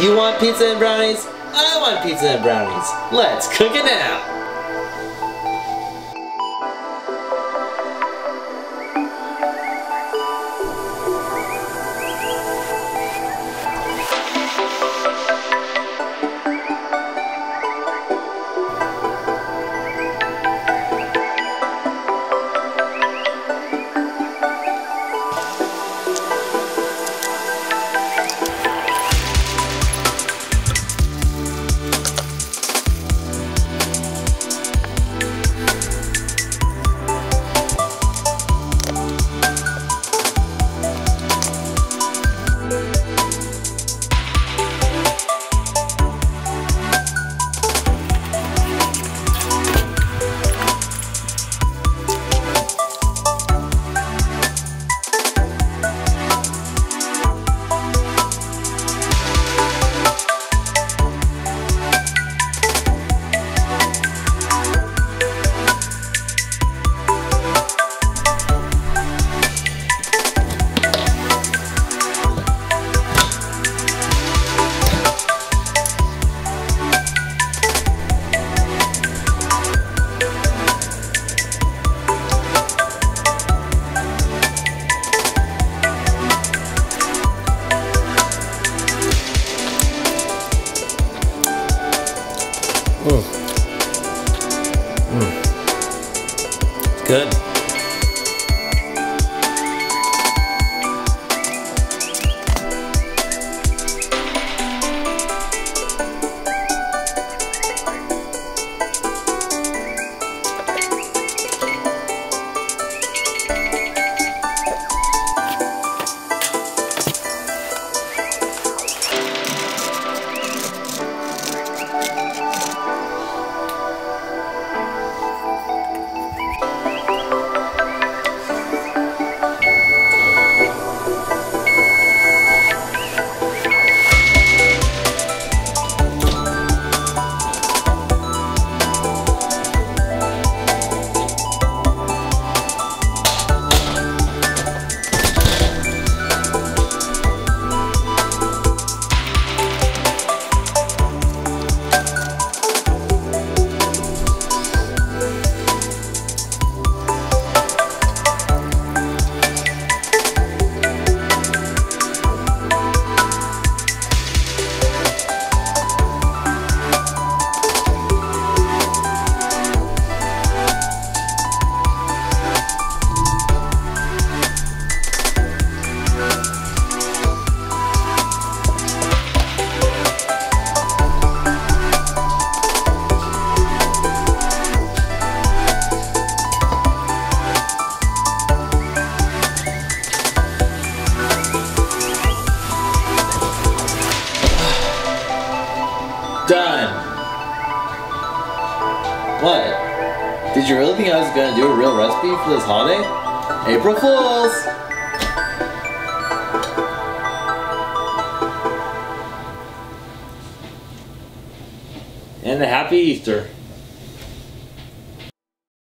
You want pizza and brownies? I want pizza and brownies. Let's cook it now. Good. Done. What? Did you really think I was gonna do a real recipe for this holiday? April Fools! And a happy Easter.